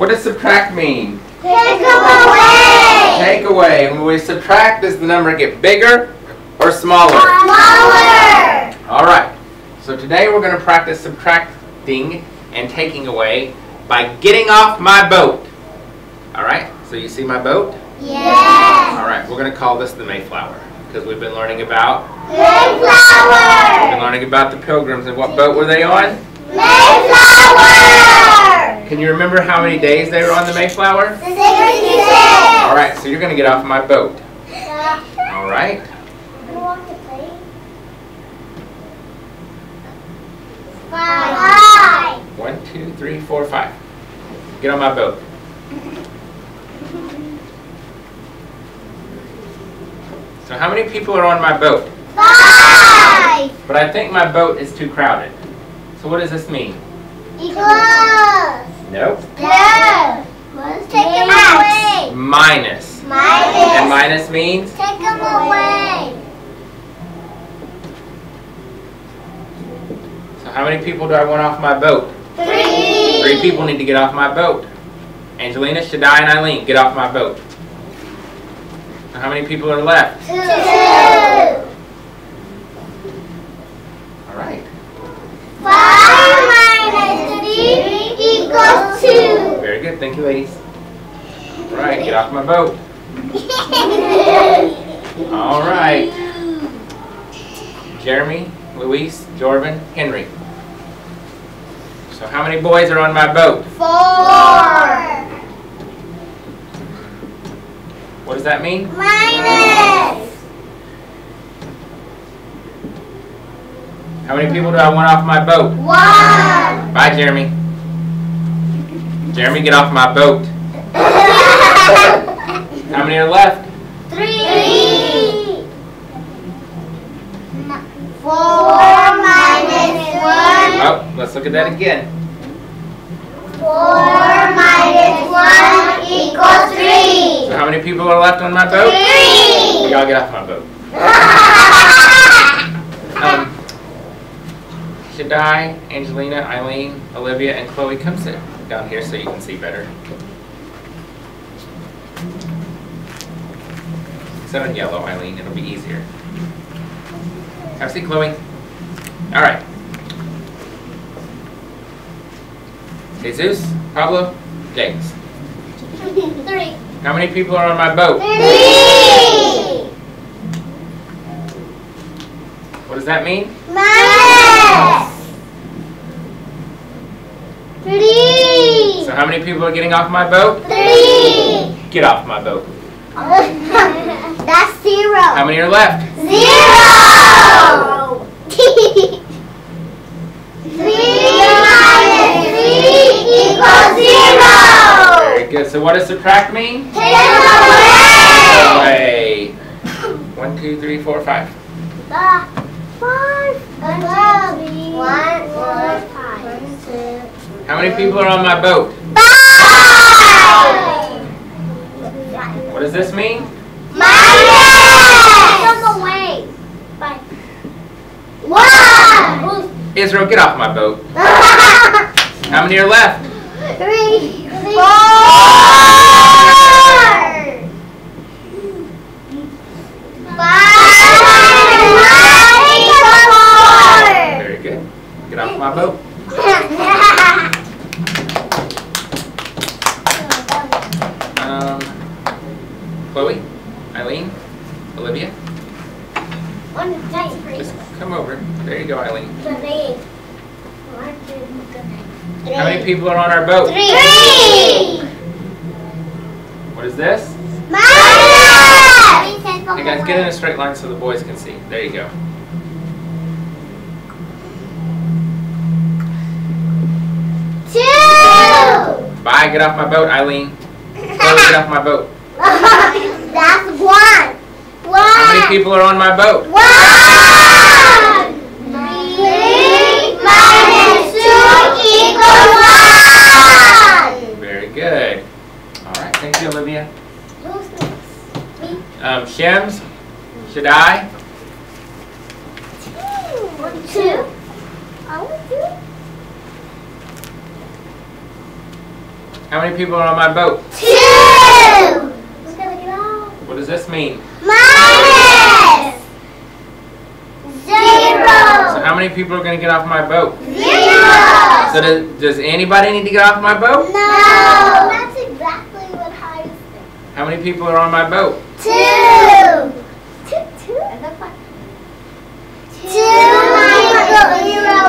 What does subtract mean? Take away. Take away. And when we subtract, does the number get bigger or smaller? Smaller. All right. So today we're going to practice subtracting and taking away by getting off my boat. All right. So you see my boat? Yes. All right. We're going to call this the Mayflower because we've been learning about Mayflower. we've been learning about the Pilgrims and what boat were they on? Mayflower. Can you remember how many days they were on the Mayflower? Sixty-six. All right. So you're going to get off my boat. All right. Five. One, two, three, four, five. Get on my boat. So how many people are on my boat? Five. But I think my boat is too crowded. So what does this mean? Equals. Nope. Yeah. Take them away. Minus. Minus. And minus means? Take them away. So how many people do I want off my boat? Three. Three people need to get off my boat. Angelina, Shaddai, and Eileen, get off my boat. So how many people are left? Two. All right. Five minus three equals two. Very good. Thank you, ladies. All right, get off my boat. All right. Jeremy, Luis, Jorvin, Henry. So how many boys are on my boat? Four. What does that mean? Minus. How many people do I want off my boat? One. Bye, Jeremy. Jeremy, get off my boat. How many are left? Three. Four minus one. Oh, let's look at that again. Four minus one equals three. So how many people are left on my boat? Three. Y'all get off my boat. Um, Shaddai, Angelina, Eileen, Olivia, and Chloe, come sit down here so you can see better. Set on yellow, Eileen. It'll be easier. Have a seat, Chloe. All right. Jesus, Pablo, James. Three. How many people are on my boat? Three. What does that mean? Minus. Three. So how many people are getting off my boat? Three. Get off my boat. That's zero. How many are left? Zero. Three minus three equals zero. Very good. So what does subtract mean? Take away. Away. One, two, three, four, five. Five. One, one, four, five. How many people are on my boat? Five. What does this mean? Minus. Come away. Five. One. Israel, get off my boat. How many are left? Three. Four. Five minus one Very good. Get off my boat. Chloe, Eileen, Olivia, On the diaper. just come over. There you go, Eileen. Three. How many people are on our boat? Three. What is this? Minus. Hey guys, get in a straight line so the boys can see. There you go. Two. Bye, get off my boat, Eileen. Chloe, get off my boat. One. One. How many people are on my boat? One. Three minus two equals one. Very good. All right, thank you, Olivia. Um, Shems, Two. I want two. How many people are on my boat? Two. Who's gonna get off? What does this mean? Minus. So how many people are going to get off my boat? Zero. So does, does anybody need to get off my boat? No. That's exactly what I said. How many people are on my boat? Two. Two. Two. Two minus zero.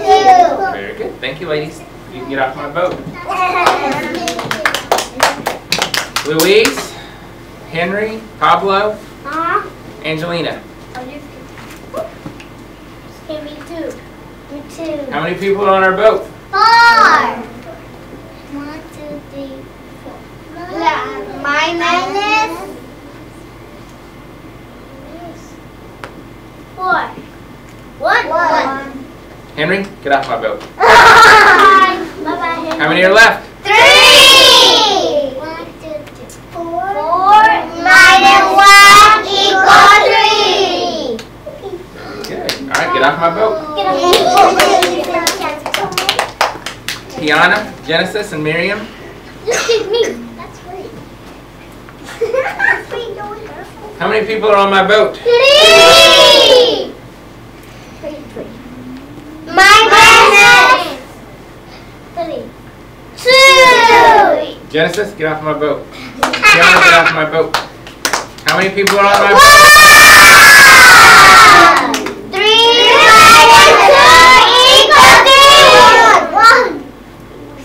Zero. Very good. Thank you, ladies. You can get off my boat. Two. Louise, Henry, Pablo, Huh? Angelina. Oh, Give me two. Me two. How many people are on our boat? Four. One, two, three, four. Minus. Four. One. One. Henry, get off my boat. Bye-bye. How many are left? Three. One, two, three. Four. Four minus one equals three. Good. All right, get off my boat. Tiana, Genesis, and Miriam. Just give me. That's free. That's free. No one else. How many people are on my boat? Three. Three, three. Minus. Three. Two. Genesis, get off my boat. Tiana, get off my boat. How many people are on my boat? One. Three minus two equals zero. One.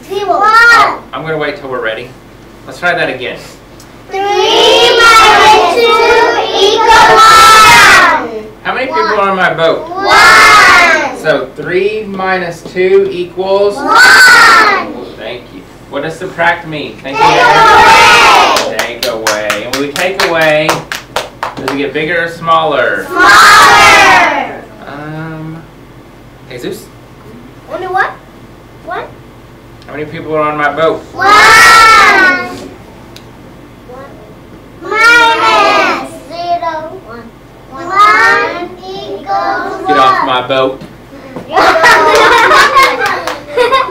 Zero. One. I'm going to wait till we're ready. Let's try that again. Three minus two equals one. How many people are on my boat? One. So 3 minus 2 equals? One. Thank you. What does subtract mean? Thank Take you. away. Take away. And when we take away, does it get bigger or smaller? Smaller. Um, Jesus, Only? What? How many people are on my boat? One. Minus zero. One. One equals Get off my boat.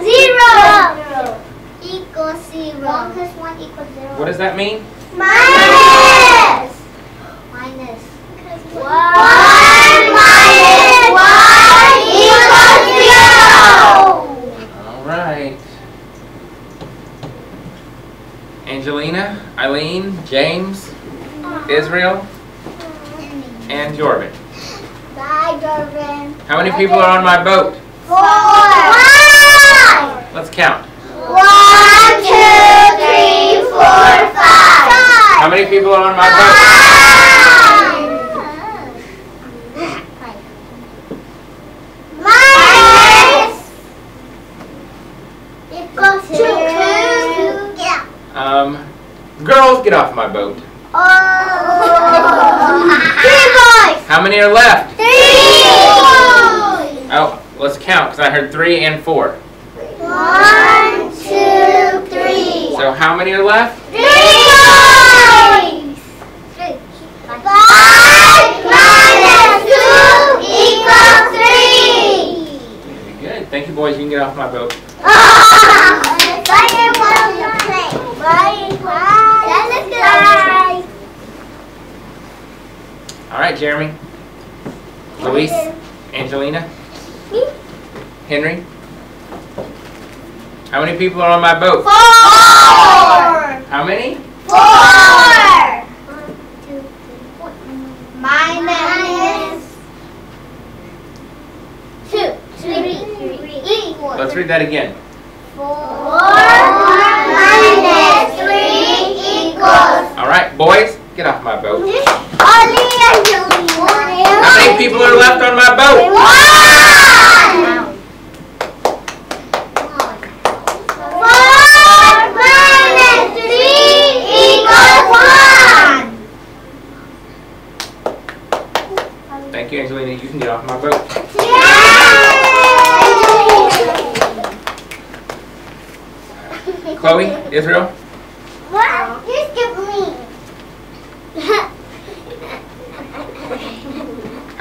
Zero. Equals zero. One plus one equals zero. What does that mean? Minus. Minus. One minus one equals zero. All right. Angelina, Eileen, James, Israel, and Jorvin. Bye, Jordan. How many people are on my boat? Four. Five. Let's count. One, two, three, four, five. How many people are on my boat? Minus equals two. Yeah. Um, girls, get off my boat. Oh. Three boys. How many are left? Three. Oh, let's count because I heard three and four. One, two, three. So how many are left? Three boys. Five minus two equals three. Very good. Thank you, boys. You can get off my boat. Bye. All right, Jeremy, Luis, Angelina, Me? Henry. How many people are on my boat? Four. How many? Four. Minus two. Three. Equals. Let's read that again. Four minus three equals. All right, boys, get off my boat. Only How many people are left on my boat? One. Four minus three equals one. Thank you, Angelina. You can get off my boat. Chloe, Israel.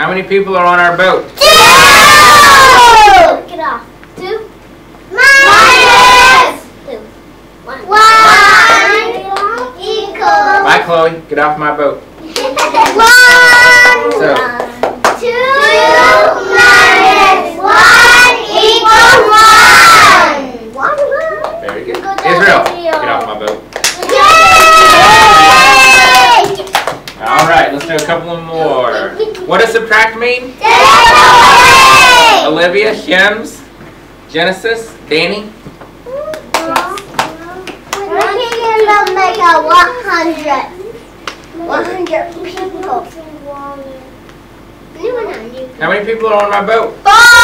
How many people are on our boat? Two! Get off. Two. Minus. Two. One. One. Equals. Bye, Chloe. Get off my boat. One. So. What does subtract mean? Olivia, Shems, Genesis, Danny. It make a 100. 100 people. New one on you. How many people are on my boat? Four.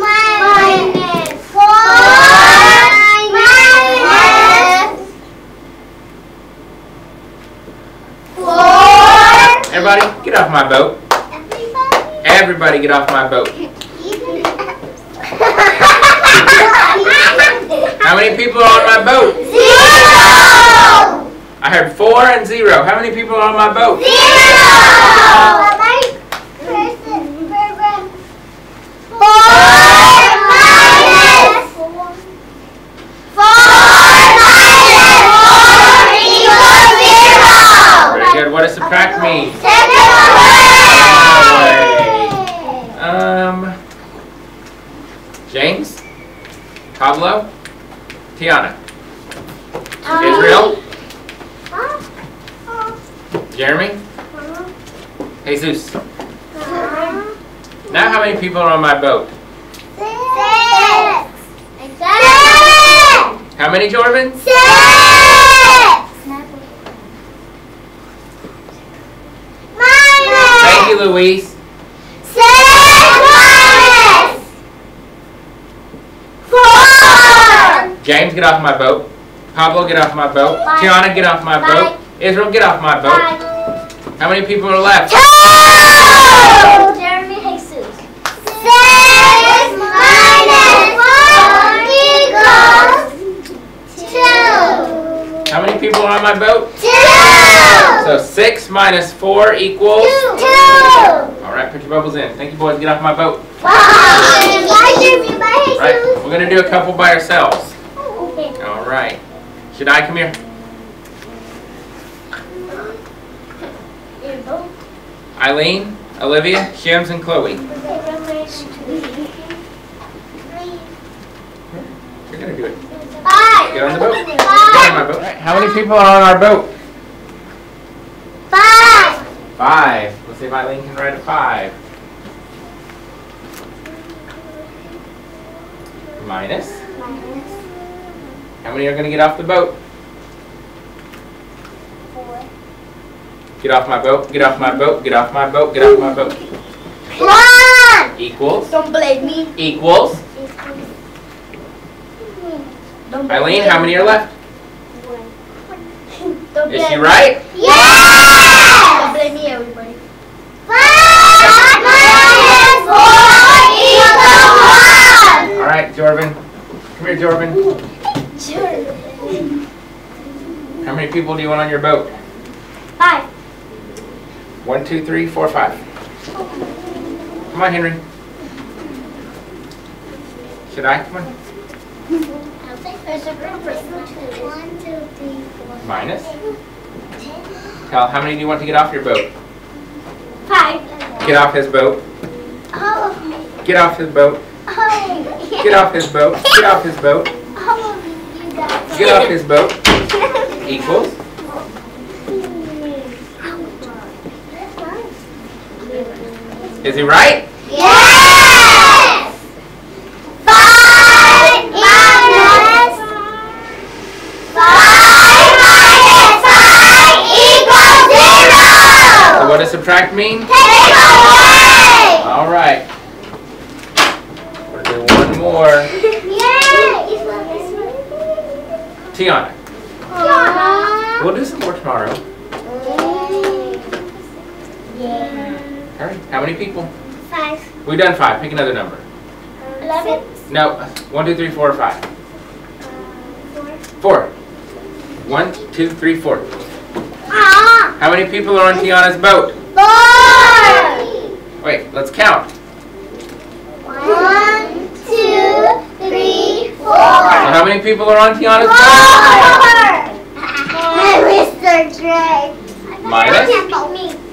minus four minus four. Everybody, get off my boat. Everybody, get off my boat. How many people are on my boat? Zero. I heard four and zero. How many people are on my boat? Very good. What does subtract mean? Um, James, Pablo, Tiana, Israel, Jeremy, Jesus. Now, how many people are on my boat? Six! Six! How many, Jordan? Thank you, Louise. James, get off my boat. Pablo, get off my boat. Bye. Tiana, get off my Bye. boat. Israel, get off my boat. How many people are left? Jeremy Jesus. Six minus four equals two. How many people are on my boat? Two. So six minus four equals. Two. All right, put your bubbles in. Thank you, boys. Get off my boat. Bye, Jeremy. Bye, Right, we're gonna do a couple by ourselves. Oh, okay. All right. Should I come here? Eileen, Olivia, Shams, and Chloe. You're gonna do it. Bye. Get on the boat. Get on my boat. Right, How many people are on our boat? Five. Five. Let's see if Eileen can write a five. Minus. How many are gonna get off the boat? Four. Get off my boat. Get off my boat. Get off my boat. Get off my boat. One. Equals. Don't blame me. Equals. Don't Eileen, how many are left? Don't Is she right? Yes. Don't blame me, everybody. Five minus four equals one. All right, Jorvin. Come here, Jorvin. How many people do you want on your boat? Five. One, two, three, four, five. Come on, Henry. Should I? Come on. Group of one, two, three, four. Minus. Tell how many do you want to get off your boat? Five. Get off his boat. All of me. Get off his boat. All of me. Get off his boat. Get off his boat. All of you guys. Get off his boat. Equals. Is he right? Yes! Five minus five minus five equals zero! So what does subtract mean? Take away! All right. We're gonna do one more. Yay! Tiana. Tiana. We'll do some more tomorrow. Yeah. All right. How many people? Five. We've done five. Pick another number. Eleven. No. One, two, three, four, five. Four. Four. One, two, three, four. Ah! How many people are on Tiana's boat? Four! Wait, let's count. One, two, three, four, how many people are on Tiana's boat? Four. Mr. Drake. Minus?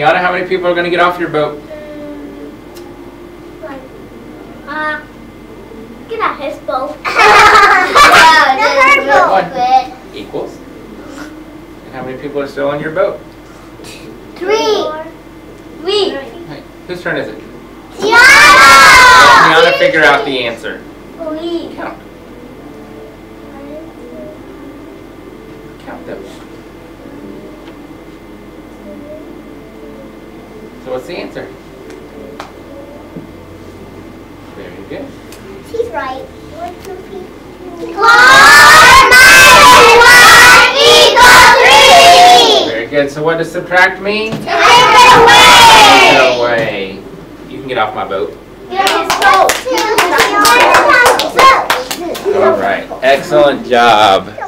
Me. Tiana, how many people are going to get off your boat? Uh, get out his boat. One. Equals. And how many people are still on your boat? Three. Three. Hey, whose turn is it? Tiana! Tiana, figure out the answer. Three. Count. Count them. So what's the answer? Very good. She's right. One, two, three. Four minus one equals three. Very good. So what does subtract mean? Take it away. Take it away. You can get off my boat. Get his boat. All right. Excellent job.